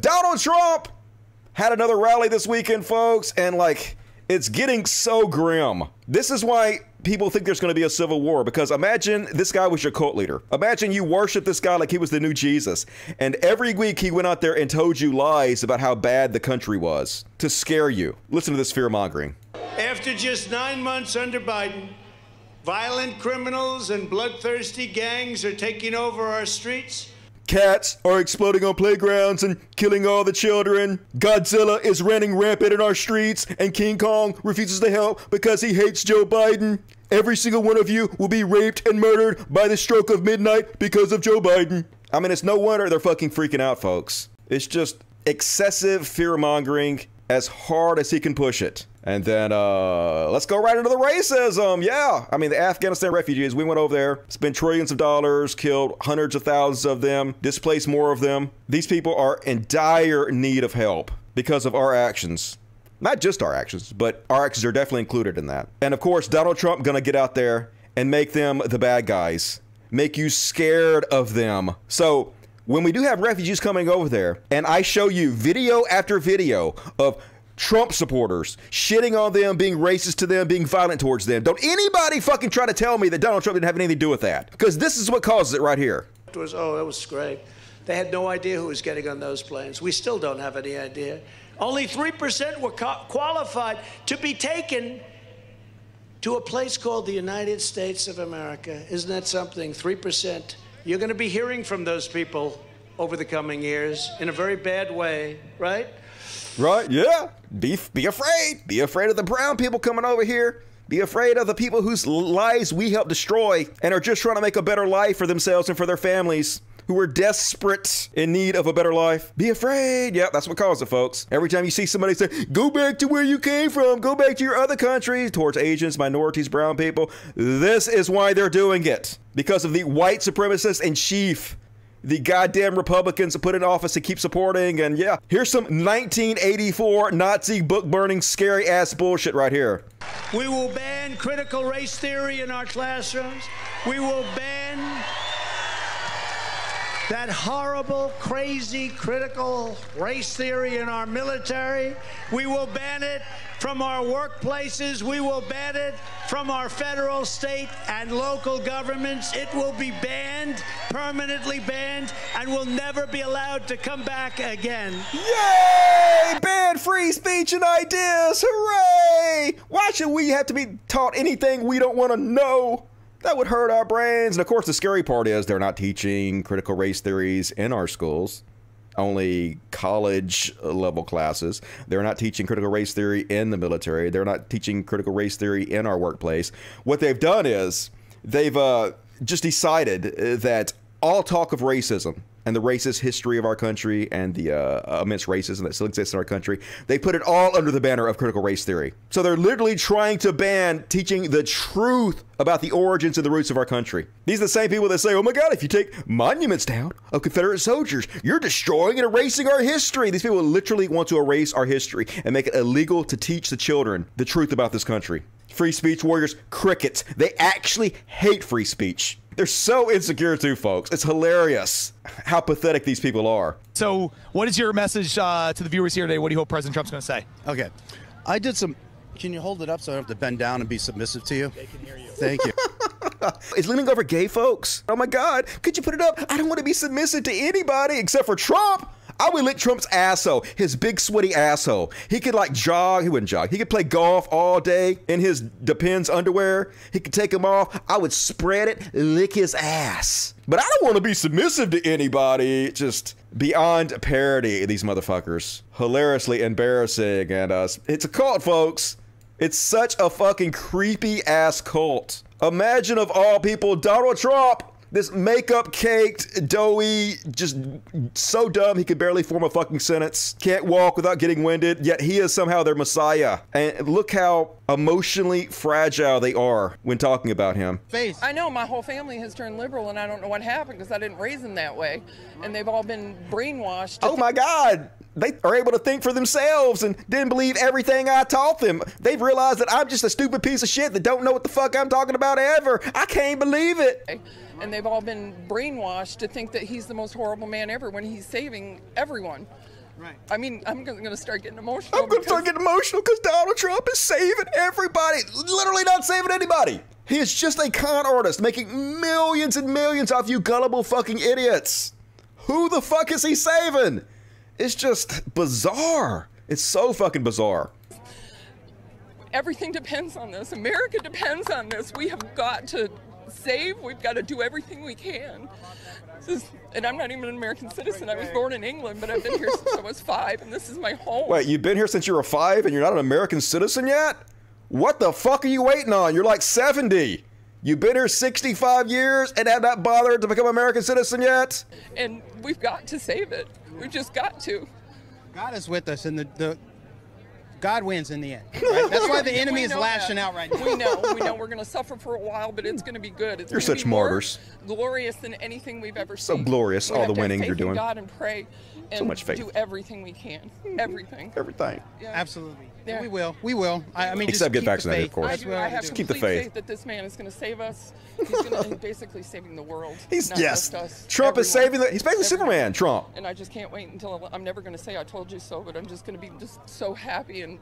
Donald Trump had another rally this weekend, folks, and like it's getting so grim. This is why people think there's going to be a civil war because imagine this guy was your cult leader. Imagine you worship this guy like he was the new Jesus. And every week he went out there and told you lies about how bad the country was to scare you. Listen to this fear mongering. After just nine months under Biden, violent criminals and bloodthirsty gangs are taking over our streets. Cats are exploding on playgrounds and killing all the children. Godzilla is running rampant in our streets, and King Kong refuses to help because he hates Joe Biden. Every single one of you will be raped and murdered by the stroke of midnight because of Joe Biden. I mean, it's no wonder they're fucking freaking out, folks. It's just excessive fear mongering as hard as he can push it. And then uh, let's go right into the racism. Yeah. I mean, the Afghanistan refugees, we went over there, spent trillions of dollars, killed hundreds of thousands of them, displaced more of them. These people are in dire need of help because of our actions. Not just our actions, but our actions are definitely included in that. And of course, Donald Trump gonna get out there and make them the bad guys, make you scared of them. So when we do have refugees coming over there, and I show you video after video of Trump supporters shitting on them, being racist to them, being violent towards them. Don't anybody fucking try to tell me that Donald Trump didn't have anything to do with that. Because this is what causes it right here. It was, oh, that was great. They had no idea who was getting on those planes. We still don't have any idea. Only 3% were qualified to be taken to a place called the United States of America. Isn't that something? 3%. You're going to be hearing from those people over the coming years in a very bad way, right? Right? Yeah. Be be afraid. Be afraid of the brown people coming over here. Be afraid of the people whose lives we help destroy and are just trying to make a better life for themselves and for their families who are desperate in need of a better life. Be afraid. Yep, that's what causes it, folks. Every time you see somebody say, go back to where you came from, go back to your other country, towards Asians, minorities, brown people, this is why they're doing it. Because of the white supremacist in chief the goddamn Republicans put in office to keep supporting. And yeah, here's some 1984 Nazi book burning, scary ass bullshit right here. We will ban critical race theory in our classrooms. We will ban that horrible, crazy, critical race theory in our military. We will ban it from our workplaces. We will ban it from our federal, state, and local governments. It will be banned, permanently banned, and will never be allowed to come back again. Yay! Ban free speech and ideas! Hooray! Why should we have to be taught anything we don't want to know? That would hurt our brains. And of course, the scary part is they're not teaching critical race theories in our schools, only college level classes. They're not teaching critical race theory in the military. They're not teaching critical race theory in our workplace. What they've done is they've uh, just decided that all talk of racism and the racist history of our country and the uh, immense racism that still exists in our country, they put it all under the banner of critical race theory. So they're literally trying to ban teaching the truth about the origins and the roots of our country. These are the same people that say, oh my God, if you take monuments down of Confederate soldiers, you're destroying and erasing our history. These people literally want to erase our history and make it illegal to teach the children the truth about this country. Free speech warriors, crickets. They actually hate free speech. They're so insecure too, folks. It's hilarious how pathetic these people are. So, what is your message uh, to the viewers here today? What do you hope President Trump's going to say? Okay, I did some. Can you hold it up so I don't have to bend down and be submissive to you? They can hear you. Thank you. Is leaning over gay folks? Oh my God! Could you put it up? I don't want to be submissive to anybody except for Trump. I would lick Trump's asshole, his big sweaty asshole. He could like jog. He wouldn't jog. He could play golf all day in his Depends underwear. He could take them off. I would spread it, lick his ass. But I don't want to be submissive to anybody. Just beyond parody, these motherfuckers. Hilariously embarrassing. And uh, it's a cult, folks. It's such a fucking creepy ass cult. Imagine of all people, Donald Trump this makeup caked, doughy, just so dumb he could barely form a fucking sentence. Can't walk without getting winded, yet he is somehow their messiah. And look how emotionally fragile they are when talking about him. Face. I know my whole family has turned liberal and I don't know what happened because I didn't raise them that way. And they've all been brainwashed. Oh my God they are able to think for themselves and didn't believe everything I taught them. They've realized that I'm just a stupid piece of shit that don't know what the fuck I'm talking about ever. I can't believe it. And they've all been brainwashed to think that he's the most horrible man ever when he's saving everyone. Right. I mean, I'm going to start getting emotional. I'm going to start getting emotional because Donald Trump is saving everybody. Literally not saving anybody. He is just a con artist making millions and millions off you gullible fucking idiots. Who the fuck is he saving? It's just bizarre. It's so fucking bizarre. Everything depends on this. America depends on this. We have got to save. We've got to do everything we can. Is, and I'm not even an American citizen. I was born in England, but I've been here since I was five, and this is my home. Wait, you've been here since you were five and you're not an American citizen yet? What the fuck are you waiting on? You're like 70. You've been here 65 years and have not bothered to become an American citizen yet? And we've got to save it. We've just got to. God is with us, and the, the God wins in the end. Right? That's why the enemy is lashing that. out right now. We know, we know we're going to suffer for a while, but it's going to be good. It's You're such be more martyrs. Glorious than anything we've ever So seen. So glorious, We all the to winning you're in doing. God and pray and So much faith. do everything we can. Mm-hmm. Everything. Everything. Yeah. Absolutely. Yeah. We will. We will. I, I mean, Except just get keep the vaccinated, of course. I That's do. what I I have do. Keep the complete faith. that this man is going to save us. He's going to basically saving the world. He's not yes. just us. Trump is saving the he's basically Everyone. Superman, Trump. And I just can't wait until I'm never going to say I told you so, but I'm just going to be just so happy and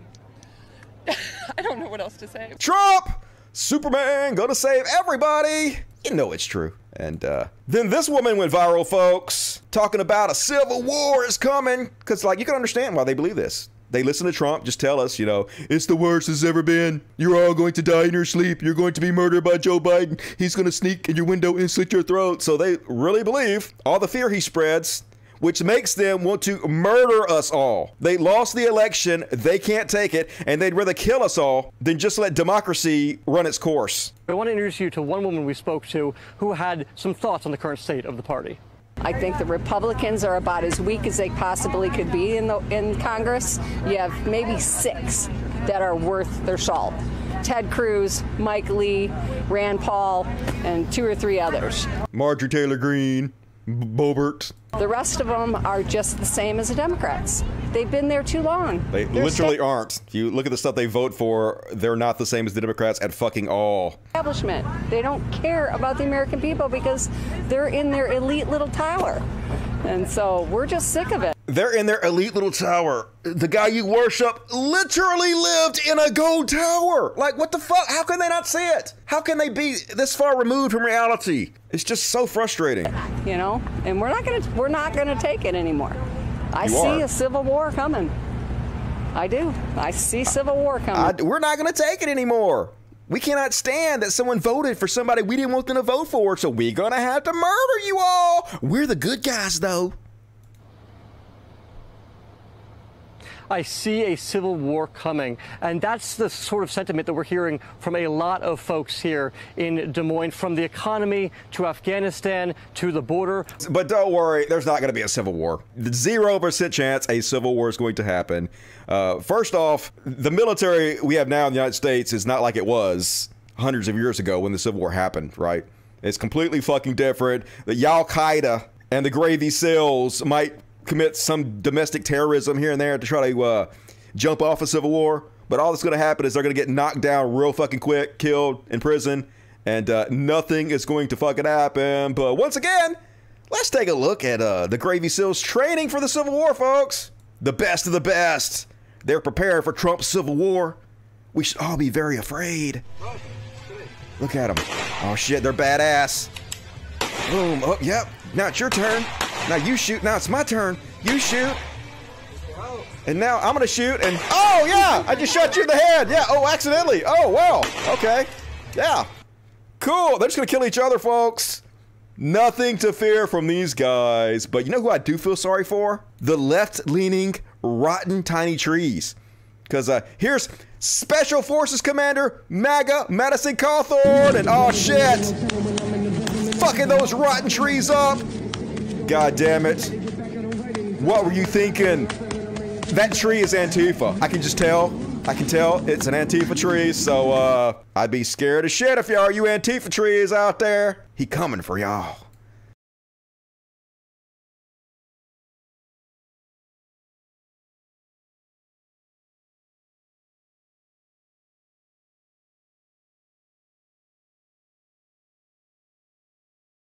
I don't know what else to say. Trump! Superman gonna save everybody! You know it's true. And uh, then this woman went viral, folks, talking about a civil war is coming. Because, like, you can understand why they believe this. They listen to Trump just tell us, you know, it's the worst it's ever been. You're all going to die in your sleep. You're going to be murdered by Joe Biden. He's going to sneak in your window and slit your throat. So they really believe all the fear he spreads which makes them want to murder us all. They lost the election, they can't take it, and they'd rather kill us all than just let democracy run its course. I want to introduce you to one woman we spoke to who had some thoughts on the current state of the party. I think the Republicans are about as weak as they possibly could be in the in Congress. You have maybe six that are worth their salt. Ted Cruz, Mike Lee, Rand Paul, and two or three others. Marjorie Taylor Greene, B- Boebert. The rest of them are just the same as the Democrats. They've been there too long. They They're literally aren't. If you look at the stuff they vote for, they're not the same as the Democrats at fucking all. establishment. They don't care about the American people because they're in their elite little tower. And so we're just sick of it. They're in their elite little tower. The guy you worship literally lived in a gold tower. Like, what the fuck? How can they not see it? How can they be this far removed from reality? It's just so frustrating. you know and we're not going to we're not going to take it anymore i You see are. a civil war coming i do i see civil war coming I, we're not going to take it anymore. We cannot stand that someone voted for somebody we didn't want them to vote for, so we're going to have to murder you all. We're the good guys, though. I see a civil war coming. And that's the sort of sentiment that we're hearing from a lot of folks here in Des Moines, from the economy to Afghanistan to the border. But don't worry, there's not going to be a civil war. Zero percent chance a civil war is going to happen. Uh, first off, the military we have now in the United States is not like it was hundreds of years ago when the Civil War happened, right? It's completely fucking different. The Y'all Qaeda and the Gravy Seals might commit some domestic terrorism here and there to try to uh, jump off a civil war. But all that's going to happen is they're going to get knocked down real fucking quick, killed in prison, and uh, nothing is going to fucking happen. But once again, let's take a look at uh, the Gravy Seals training for the Civil War, folks. The best of the best. They're preparing for Trump's Civil War. We should all be very afraid. Look at them. Oh shit, they're badass. Boom. Oh, yep. Now it's your turn. Now you shoot. Now it's my turn. You shoot. And now I'm gonna shoot and oh yeah, I just shot you in the head. Yeah. Oh, accidentally. Oh wow. Okay. Yeah. Cool. They're just gonna kill each other, folks. Nothing to fear from these guys. But you know who I do feel sorry for? The left-leaning, rotten, tiny trees. Because uh, here's Special Forces Commander MAGA Madison Cawthorn, and oh shit, fucking those rotten trees up. God damn it. What were you thinking? That tree is Antifa. I can just tell. I can tell it's an Antifa tree, so uh, I'd be scared as shit if y'all you Antifa trees out there. He coming for y'all.